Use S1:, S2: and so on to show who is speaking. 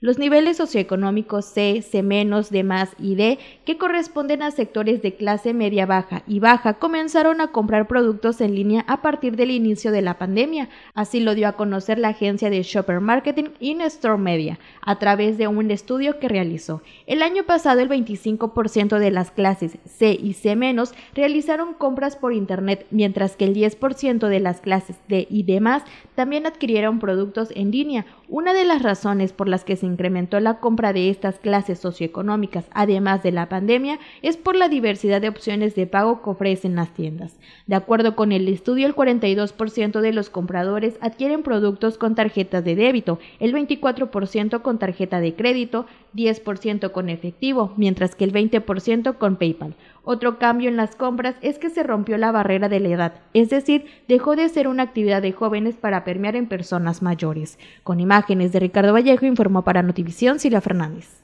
S1: Los niveles socioeconómicos C, C-, D y D, que corresponden a sectores de clase media baja y baja, comenzaron a comprar productos en línea a partir del inicio de la pandemia. Así lo dio a conocer la agencia de Shopper Marketing In-Store Media, a través de un estudio que realizó. El año pasado, el 25% de las clases C y C- realizaron compras por Internet, mientras que el 10% de las clases D y D también adquirieron productos en línea. Una de las razones por las que se incrementó la compra de estas clases socioeconómicas, además de la pandemia, es por la diversidad de opciones de pago que ofrecen las tiendas. De acuerdo con el estudio, el 42% de los compradores adquieren productos con tarjetas de débito, el 24% con tarjeta de crédito, 10% con efectivo, mientras que el 20% con PayPal. Otro cambio en las compras es que se rompió la barrera de la edad, es decir, dejó de ser una actividad de jóvenes para permear en personas mayores. Con imágenes de Ricardo Vallejo informó para Notivisión Silvia Fernández.